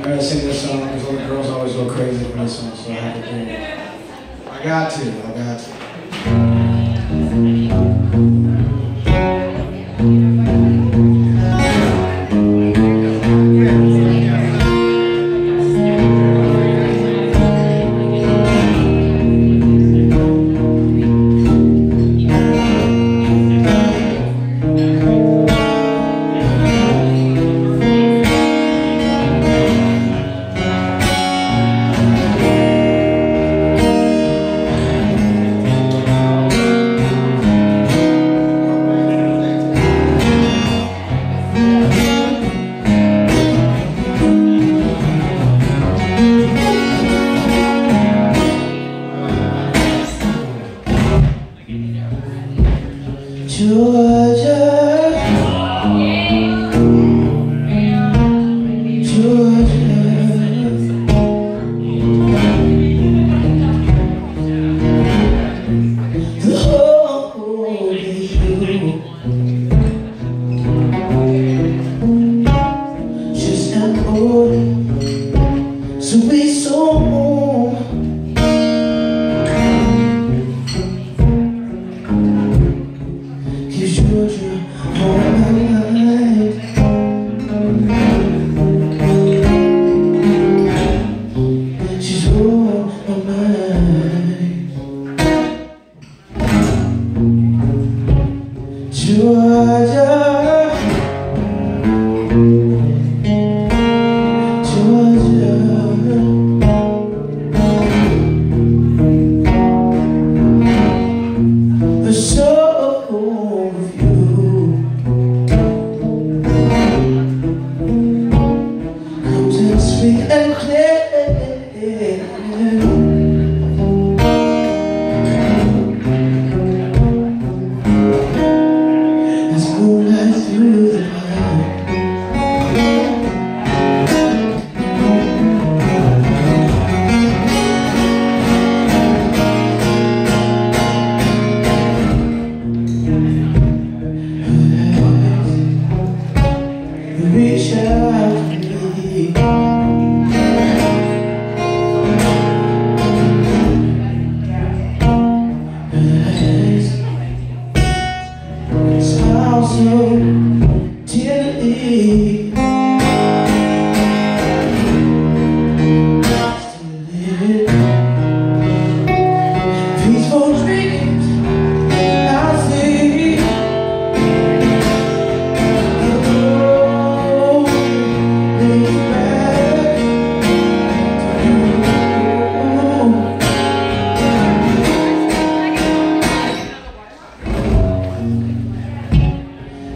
I gotta sing this song because all the girls always go crazy for this one, so I have to do it. I got to, I got to. Georgia Reach out